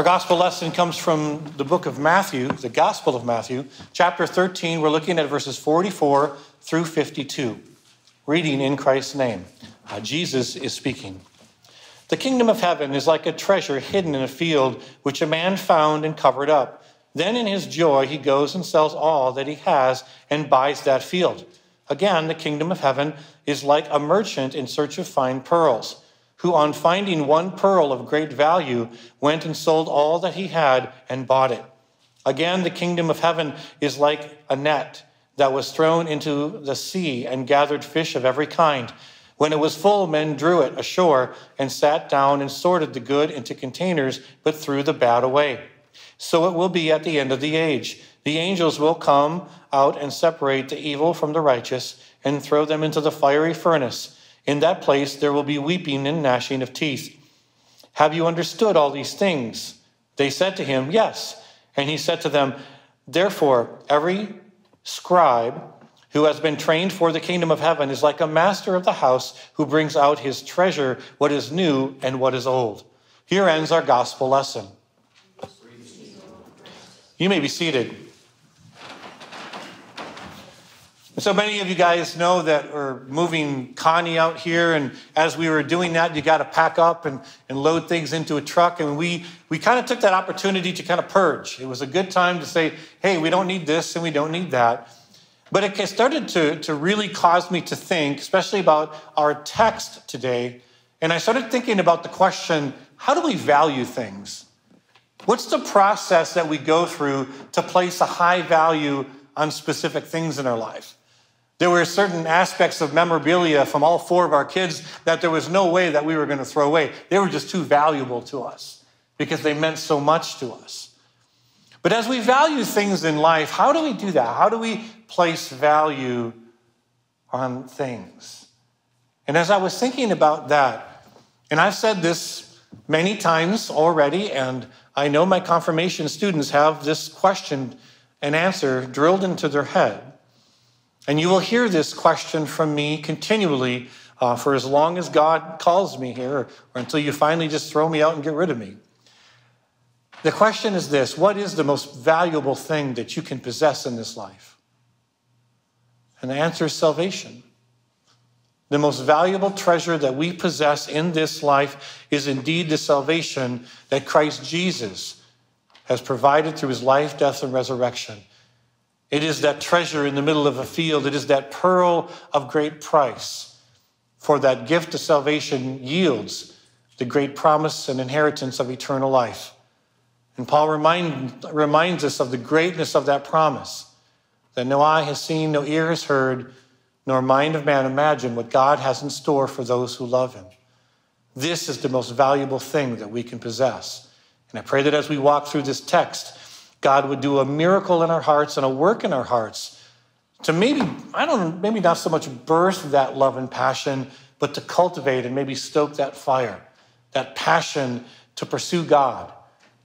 Our gospel lesson comes from the book of Matthew, the Gospel of Matthew, chapter 13. We're looking at verses 44 through 52, reading in Christ's name. Uh, Jesus is speaking. The kingdom of heaven is like a treasure hidden in a field, which a man found and covered up. Then, in his joy, he goes and sells all that he has and buys that field. Again, the kingdom of heaven is like a merchant in search of fine pearls who, on finding one pearl of great value, went and sold all that he had and bought it. Again, the kingdom of heaven is like a net that was thrown into the sea and gathered fish of every kind. When it was full, men drew it ashore and sat down and sorted the good into containers, but threw the bad away. So it will be at the end of the age. The angels will come out and separate the evil from the righteous and throw them into the fiery furnace. In that place there will be weeping and gnashing of teeth. Have you understood all these things? They said to him, Yes. And he said to them, Therefore, every scribe who has been trained for the kingdom of heaven is like a master of the house who brings out his treasure, what is new and what is old. Here ends our gospel lesson. You may be seated. So many of you guys know that we're moving Connie out here, and as we were doing that, you got to pack up and, and load things into a truck. And we, we kind of took that opportunity to kind of purge. It was a good time to say, hey, we don't need this and we don't need that. But it started to, to really cause me to think, especially about our text today. And I started thinking about the question how do we value things? What's the process that we go through to place a high value on specific things in our life? There were certain aspects of memorabilia from all four of our kids that there was no way that we were going to throw away. They were just too valuable to us because they meant so much to us. But as we value things in life, how do we do that? How do we place value on things? And as I was thinking about that, and I've said this many times already, and I know my confirmation students have this question and answer drilled into their head. And you will hear this question from me continually uh, for as long as God calls me here, or until you finally just throw me out and get rid of me. The question is this What is the most valuable thing that you can possess in this life? And the answer is salvation. The most valuable treasure that we possess in this life is indeed the salvation that Christ Jesus has provided through his life, death, and resurrection. It is that treasure in the middle of a field. It is that pearl of great price. For that gift of salvation yields the great promise and inheritance of eternal life. And Paul remind, reminds us of the greatness of that promise that no eye has seen, no ear has heard, nor mind of man imagined what God has in store for those who love him. This is the most valuable thing that we can possess. And I pray that as we walk through this text, God would do a miracle in our hearts and a work in our hearts to maybe, I don't know, maybe not so much birth that love and passion, but to cultivate and maybe stoke that fire, that passion to pursue God,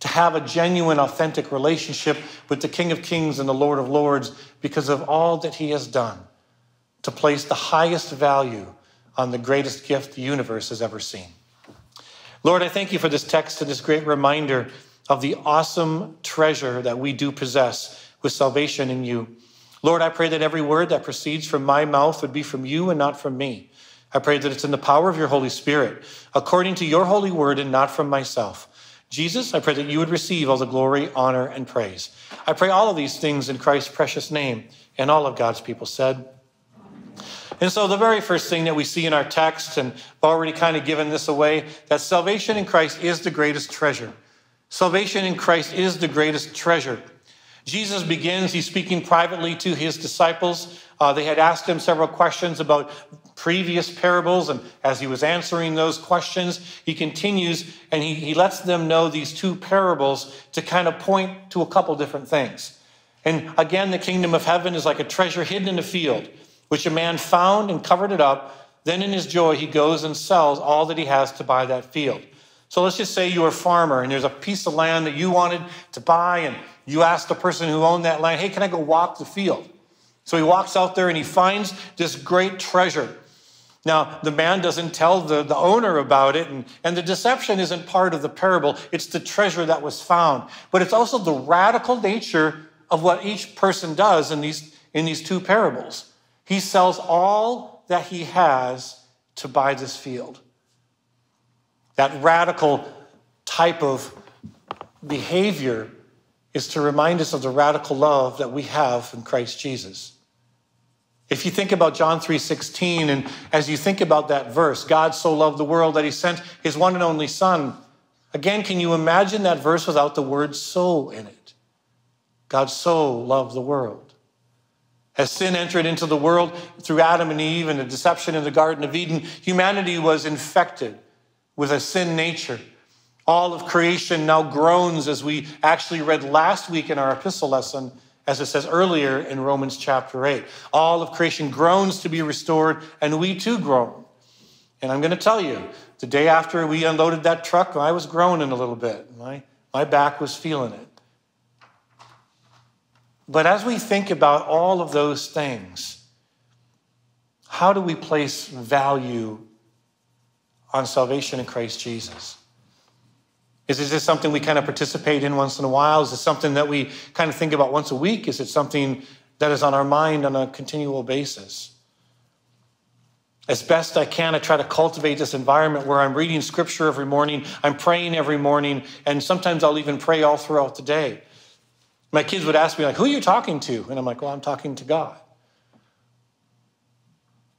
to have a genuine, authentic relationship with the King of Kings and the Lord of Lords because of all that He has done, to place the highest value on the greatest gift the universe has ever seen. Lord, I thank you for this text and this great reminder of the awesome treasure that we do possess with salvation in you. Lord, I pray that every word that proceeds from my mouth would be from you and not from me. I pray that it's in the power of your Holy Spirit, according to your holy word and not from myself. Jesus, I pray that you would receive all the glory, honor, and praise. I pray all of these things in Christ's precious name. And all of God's people said, and so, the very first thing that we see in our text, and I've already kind of given this away, that salvation in Christ is the greatest treasure. Salvation in Christ is the greatest treasure. Jesus begins, he's speaking privately to his disciples. Uh, they had asked him several questions about previous parables, and as he was answering those questions, he continues and he, he lets them know these two parables to kind of point to a couple different things. And again, the kingdom of heaven is like a treasure hidden in a field, which a man found and covered it up. Then in his joy, he goes and sells all that he has to buy that field. So let's just say you're a farmer and there's a piece of land that you wanted to buy, and you ask the person who owned that land, hey, can I go walk the field? So he walks out there and he finds this great treasure. Now, the man doesn't tell the, the owner about it, and, and the deception isn't part of the parable. It's the treasure that was found. But it's also the radical nature of what each person does in these, in these two parables. He sells all that he has to buy this field. That radical type of behavior is to remind us of the radical love that we have in Christ Jesus. If you think about John 3:16 and as you think about that verse, God so loved the world that he sent his one and only son. Again, can you imagine that verse without the word so in it? God so loved the world. As sin entered into the world through Adam and Eve and the deception in the Garden of Eden, humanity was infected with a sin nature. All of creation now groans, as we actually read last week in our epistle lesson, as it says earlier in Romans chapter 8. All of creation groans to be restored, and we too groan. And I'm going to tell you, the day after we unloaded that truck, I was groaning a little bit. My, my back was feeling it. But as we think about all of those things, how do we place value on salvation in Christ Jesus? Is is this something we kind of participate in once in a while? Is it something that we kind of think about once a week? Is it something that is on our mind on a continual basis? As best I can, I try to cultivate this environment where I'm reading scripture every morning, I'm praying every morning, and sometimes I'll even pray all throughout the day. My kids would ask me, like, who are you talking to? And I'm like, well, I'm talking to God.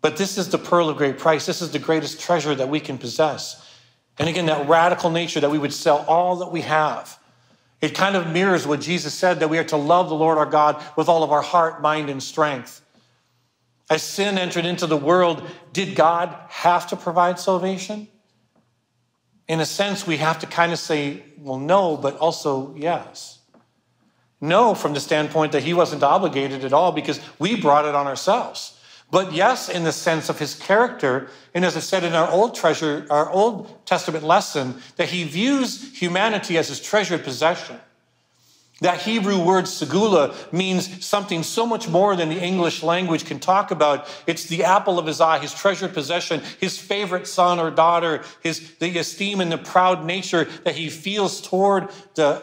But this is the pearl of great price. This is the greatest treasure that we can possess. And again, that radical nature that we would sell all that we have. It kind of mirrors what Jesus said that we are to love the Lord our God with all of our heart, mind, and strength. As sin entered into the world, did God have to provide salvation? In a sense, we have to kind of say, well, no, but also yes. No, from the standpoint that he wasn't obligated at all because we brought it on ourselves. But yes, in the sense of his character, and as I said in our old treasure, our Old Testament lesson, that he views humanity as his treasured possession. That Hebrew word segula means something so much more than the English language can talk about. It's the apple of his eye, his treasured possession, his favorite son or daughter, his the esteem and the proud nature that he feels toward the,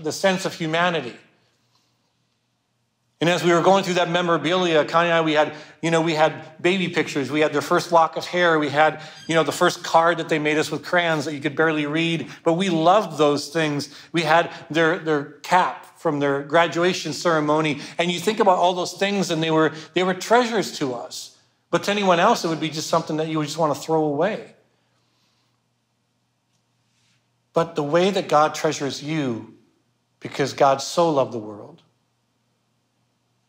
the sense of humanity. And as we were going through that memorabilia, Connie and I, we had, you know, we had baby pictures. We had their first lock of hair. We had, you know, the first card that they made us with crayons that you could barely read. But we loved those things. We had their, their cap from their graduation ceremony. And you think about all those things and they were, they were treasures to us. But to anyone else, it would be just something that you would just want to throw away. But the way that God treasures you, because God so loved the world,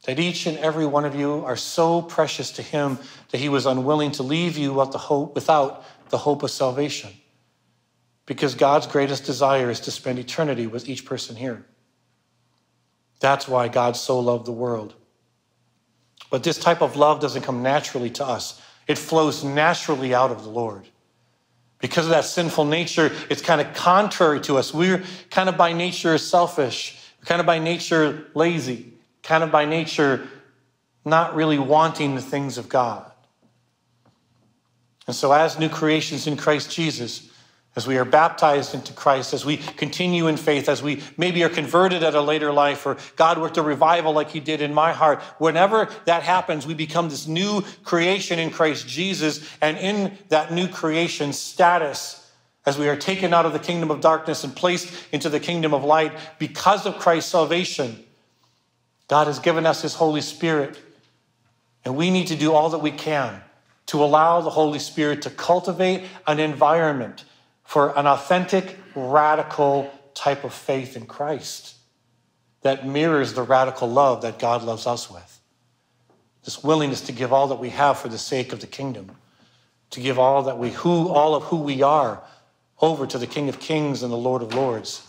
that each and every one of you are so precious to him that he was unwilling to leave you without the hope, without the hope of salvation. Because God's greatest desire is to spend eternity with each person here. That's why God so loved the world. But this type of love doesn't come naturally to us, it flows naturally out of the Lord. Because of that sinful nature, it's kind of contrary to us. We're kind of by nature selfish, we're kind of by nature lazy kind of by nature not really wanting the things of God. And so, as new creations in Christ Jesus, as we are baptized into Christ, as we continue in faith, as we maybe are converted at a later life, or God worked a revival like He did in my heart, whenever that happens, we become this new creation in Christ Jesus. And in that new creation status, as we are taken out of the kingdom of darkness and placed into the kingdom of light because of Christ's salvation, God has given us His Holy Spirit, and we need to do all that we can to allow the Holy Spirit to cultivate an environment for an authentic, radical type of faith in Christ that mirrors the radical love that God loves us with. This willingness to give all that we have for the sake of the kingdom, to give all that we who all of who we are over to the King of Kings and the Lord of Lords.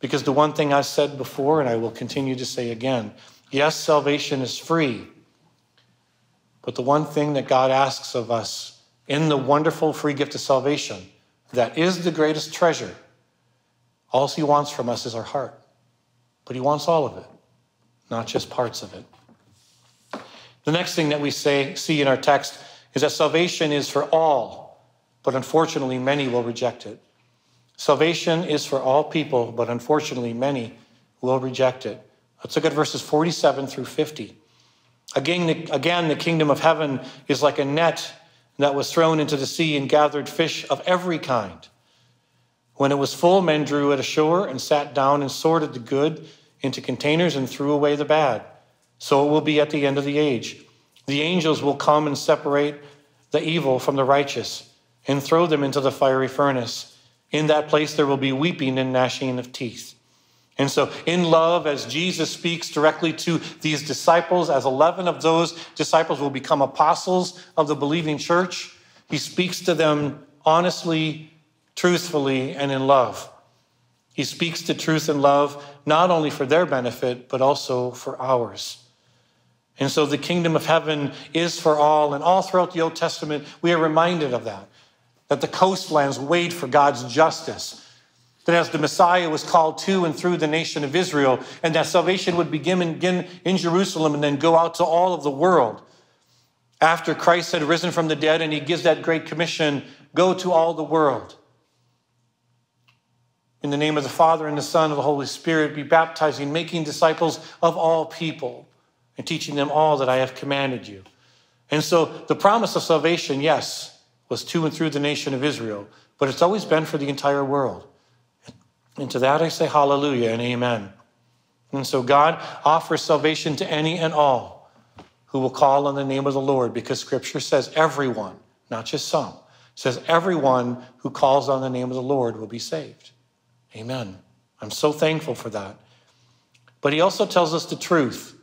Because the one thing I said before, and I will continue to say again yes, salvation is free. But the one thing that God asks of us in the wonderful free gift of salvation, that is the greatest treasure, all He wants from us is our heart. But He wants all of it, not just parts of it. The next thing that we say, see in our text is that salvation is for all, but unfortunately, many will reject it. Salvation is for all people, but unfortunately, many will reject it. Let's look at verses 47 through 50. Again the, again, the kingdom of heaven is like a net that was thrown into the sea and gathered fish of every kind. When it was full, men drew it ashore and sat down and sorted the good into containers and threw away the bad. So it will be at the end of the age. The angels will come and separate the evil from the righteous and throw them into the fiery furnace. In that place there will be weeping and gnashing of teeth. And so, in love, as Jesus speaks directly to these disciples, as 11 of those disciples will become apostles of the believing church, he speaks to them honestly, truthfully, and in love. He speaks to truth and love not only for their benefit, but also for ours. And so the kingdom of heaven is for all. And all throughout the Old Testament, we are reminded of that, that the coastlands wait for God's justice that as the Messiah was called to and through the nation of Israel, and that salvation would begin in Jerusalem and then go out to all of the world. After Christ had risen from the dead and he gives that great commission go to all the world. In the name of the Father and the Son and the Holy Spirit, be baptizing, making disciples of all people, and teaching them all that I have commanded you. And so the promise of salvation, yes, was to and through the nation of Israel, but it's always been for the entire world. And to that I say hallelujah and amen. And so God offers salvation to any and all who will call on the name of the Lord because scripture says everyone, not just some, says everyone who calls on the name of the Lord will be saved. Amen. I'm so thankful for that. But he also tells us the truth.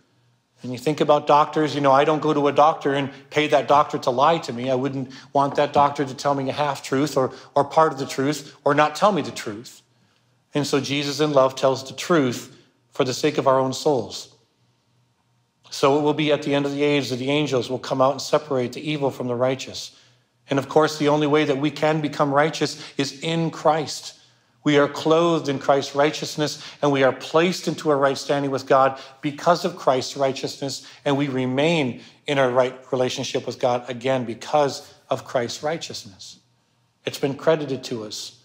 And you think about doctors, you know, I don't go to a doctor and pay that doctor to lie to me. I wouldn't want that doctor to tell me a half truth or, or part of the truth or not tell me the truth. And so Jesus in love tells the truth for the sake of our own souls. So it will be at the end of the age that the angels will come out and separate the evil from the righteous. And of course, the only way that we can become righteous is in Christ. We are clothed in Christ's righteousness and we are placed into a right standing with God because of Christ's righteousness. And we remain in a right relationship with God again because of Christ's righteousness. It's been credited to us.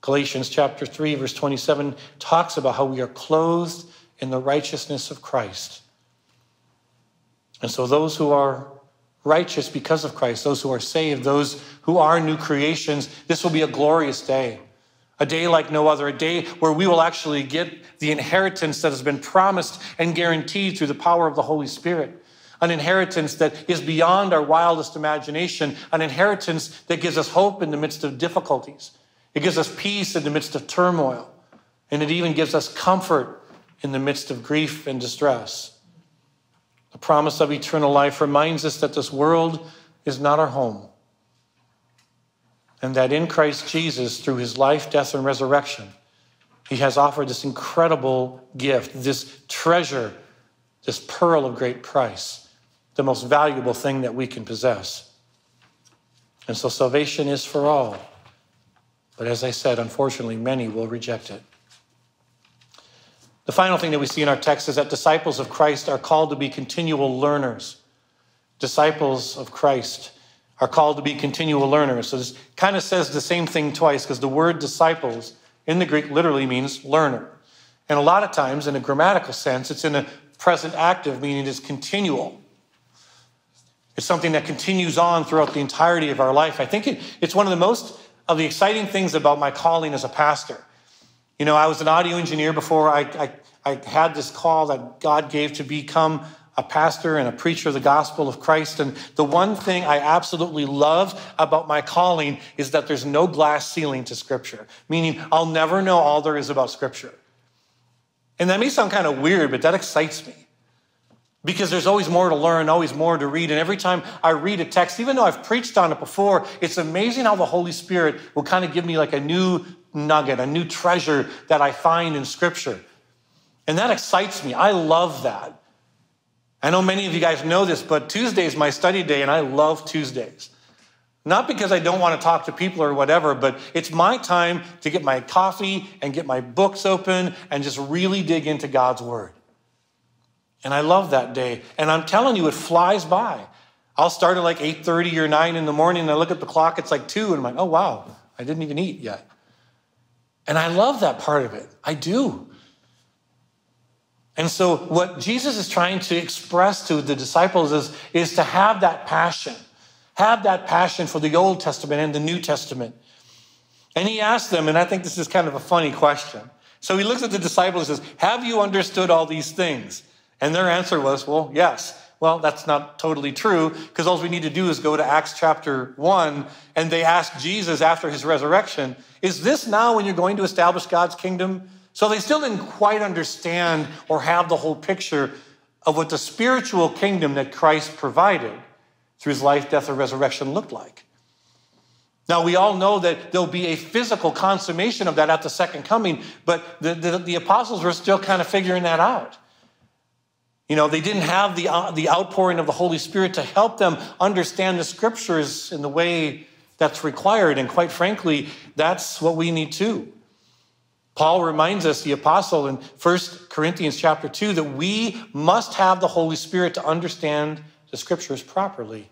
Galatians chapter 3, verse 27 talks about how we are clothed in the righteousness of Christ. And so, those who are righteous because of Christ, those who are saved, those who are new creations, this will be a glorious day. A day like no other, a day where we will actually get the inheritance that has been promised and guaranteed through the power of the Holy Spirit. An inheritance that is beyond our wildest imagination, an inheritance that gives us hope in the midst of difficulties it gives us peace in the midst of turmoil, and it even gives us comfort in the midst of grief and distress. The promise of eternal life reminds us that this world is not our home, and that in Christ Jesus, through his life, death, and resurrection, he has offered this incredible gift, this treasure, this pearl of great price, the most valuable thing that we can possess. And so salvation is for all. But as I said, unfortunately, many will reject it. The final thing that we see in our text is that disciples of Christ are called to be continual learners. Disciples of Christ are called to be continual learners. So this kind of says the same thing twice because the word disciples in the Greek literally means learner. And a lot of times, in a grammatical sense, it's in a present active, meaning it's continual. It's something that continues on throughout the entirety of our life. I think it, it's one of the most of the exciting things about my calling as a pastor. You know, I was an audio engineer before I, I, I had this call that God gave to become a pastor and a preacher of the gospel of Christ. And the one thing I absolutely love about my calling is that there's no glass ceiling to Scripture, meaning I'll never know all there is about Scripture. And that may sound kind of weird, but that excites me because there's always more to learn, always more to read. And every time I read a text, even though I've preached on it before, it's amazing how the Holy Spirit will kind of give me like a new nugget, a new treasure that I find in Scripture. And that excites me. I love that. I know many of you guys know this, but Tuesday is my study day, and I love Tuesdays. Not because I don't want to talk to people or whatever, but it's my time to get my coffee and get my books open and just really dig into God's Word. And I love that day. And I'm telling you, it flies by. I'll start at like 8:30 or 9 in the morning and I look at the clock, it's like 2 and I'm like, "Oh wow, I didn't even eat yet." And I love that part of it. I do. And so what Jesus is trying to express to the disciples is, is to have that passion. Have that passion for the Old Testament and the New Testament. And he asked them, and I think this is kind of a funny question. So he looks at the disciples and says, Have you understood all these things? And their answer was, Well, yes. Well, that's not totally true because all we need to do is go to Acts chapter 1 and they ask Jesus after his resurrection, Is this now when you're going to establish God's kingdom? So they still didn't quite understand or have the whole picture of what the spiritual kingdom that Christ provided through his life, death, and resurrection looked like. Now, we all know that there'll be a physical consummation of that at the second coming, but the, the, the apostles were still kind of figuring that out. You know, they didn't have the, uh, the outpouring of the Holy Spirit to help them understand the scriptures in the way that's required. And quite frankly, that's what we need too. Paul reminds us, the apostle in 1 Corinthians chapter 2, that we must have the Holy Spirit to understand the scriptures properly,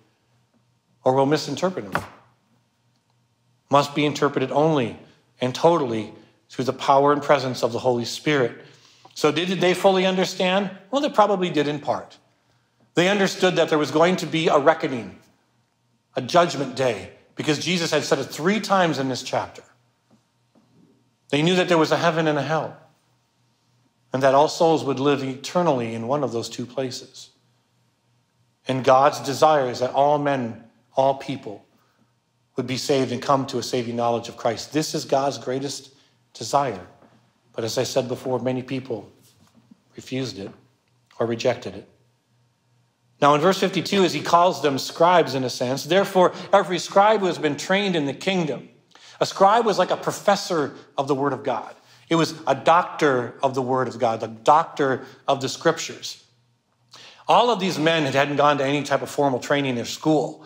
or we'll misinterpret them. Must be interpreted only and totally through the power and presence of the Holy Spirit. So, did they fully understand? Well, they probably did in part. They understood that there was going to be a reckoning, a judgment day, because Jesus had said it three times in this chapter. They knew that there was a heaven and a hell, and that all souls would live eternally in one of those two places. And God's desire is that all men, all people, would be saved and come to a saving knowledge of Christ. This is God's greatest desire. But as I said before, many people refused it or rejected it. Now, in verse 52, as he calls them scribes in a sense, therefore, every scribe who has been trained in the kingdom a scribe was like a professor of the Word of God. It was a doctor of the Word of God, the doctor of the Scriptures. All of these men hadn't gone to any type of formal training in their school.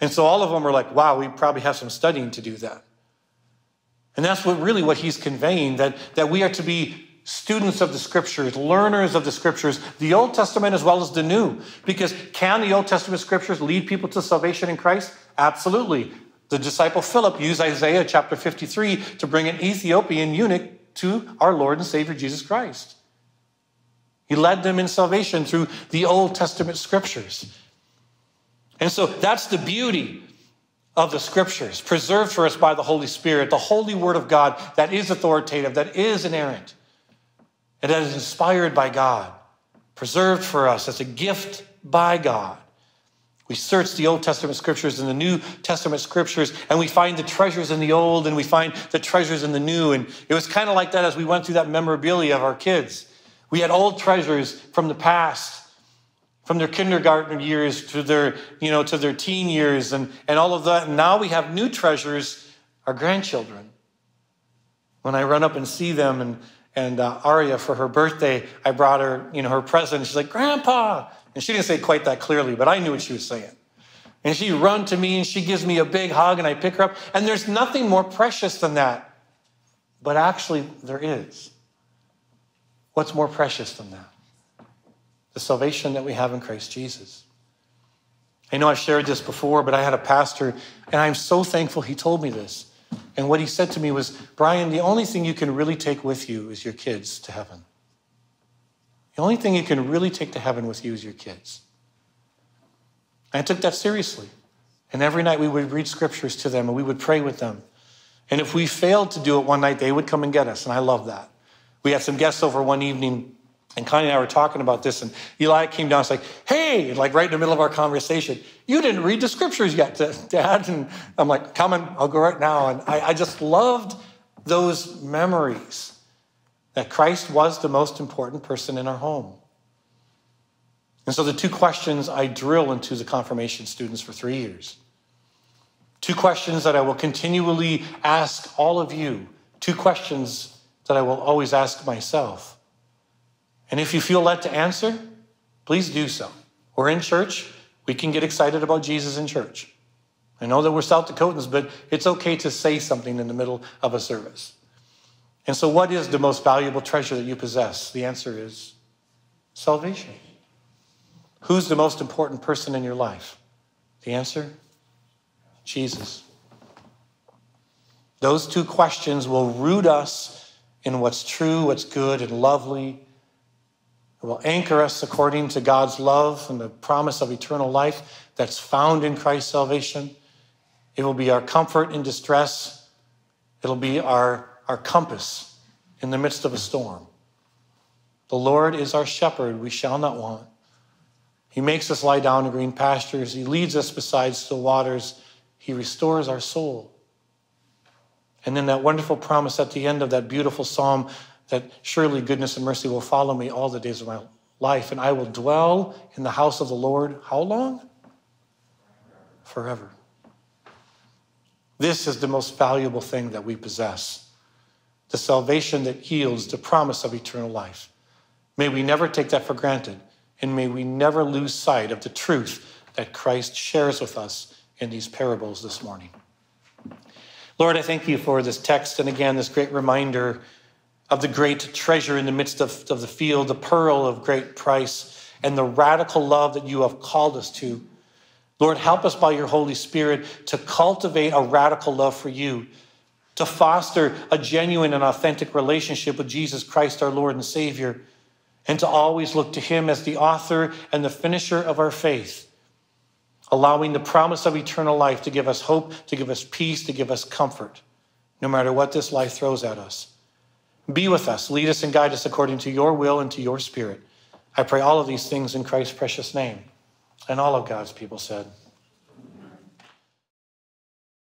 And so all of them were like, wow, we probably have some studying to do that. And that's what really what he's conveying, that, that we are to be students of the scriptures, learners of the scriptures, the Old Testament as well as the New. Because can the Old Testament scriptures lead people to salvation in Christ? Absolutely. The disciple Philip used Isaiah chapter 53 to bring an Ethiopian eunuch to our Lord and Savior Jesus Christ. He led them in salvation through the Old Testament scriptures. And so that's the beauty of the scriptures, preserved for us by the Holy Spirit, the holy word of God that is authoritative, that is inerrant, and that is inspired by God, preserved for us as a gift by God. We search the Old Testament scriptures and the New Testament scriptures, and we find the treasures in the Old and we find the treasures in the New. And it was kind of like that as we went through that memorabilia of our kids. We had old treasures from the past, from their kindergarten years to their, you know, to their teen years and, and all of that. And now we have new treasures, our grandchildren. When I run up and see them and and uh, Aria for her birthday, I brought her, you know, her present. She's like, Grandpa, and she didn't say quite that clearly, but I knew what she was saying. And she run to me and she gives me a big hug and I pick her up. And there's nothing more precious than that. But actually, there is. What's more precious than that? The salvation that we have in Christ Jesus. I know I've shared this before, but I had a pastor, and I'm so thankful he told me this. And what he said to me was, Brian, the only thing you can really take with you is your kids to heaven. The only thing you can really take to heaven with you is your kids. I took that seriously. And every night we would read scriptures to them and we would pray with them. And if we failed to do it one night, they would come and get us. And I love that. We had some guests over one evening, and Connie and I were talking about this. And Eli came down and was like, hey, like right in the middle of our conversation, you didn't read the scriptures yet, Dad. And I'm like, "Come coming, I'll go right now. And I, I just loved those memories that Christ was the most important person in our home. And so the two questions I drill into the confirmation students for three years. Two questions that I will continually ask all of you. Two questions that I will always ask myself. And if you feel led to answer, please do so. We're in church. We can get excited about Jesus in church. I know that we're South Dakotans, but it's okay to say something in the middle of a service. And so, what is the most valuable treasure that you possess? The answer is salvation. Who's the most important person in your life? The answer? Jesus. Those two questions will root us in what's true, what's good, and lovely. It will anchor us according to God's love and the promise of eternal life that's found in Christ's salvation. It will be our comfort in distress. It'll be our, our compass in the midst of a storm. The Lord is our shepherd, we shall not want. He makes us lie down in green pastures. He leads us beside still waters. He restores our soul. And then that wonderful promise at the end of that beautiful psalm that surely goodness and mercy will follow me all the days of my life, and I will dwell in the house of the Lord. How long? Forever. This is the most valuable thing that we possess the salvation that yields the promise of eternal life. May we never take that for granted, and may we never lose sight of the truth that Christ shares with us in these parables this morning. Lord, I thank you for this text and again, this great reminder of the great treasure in the midst of, of the field, the pearl of great price, and the radical love that you have called us to. Lord, help us by your Holy Spirit to cultivate a radical love for you, to foster a genuine and authentic relationship with Jesus Christ, our Lord and Savior, and to always look to him as the author and the finisher of our faith, allowing the promise of eternal life to give us hope, to give us peace, to give us comfort, no matter what this life throws at us. Be with us, lead us and guide us according to your will and to your spirit. I pray all of these things in Christ's precious name. And all of God's people said,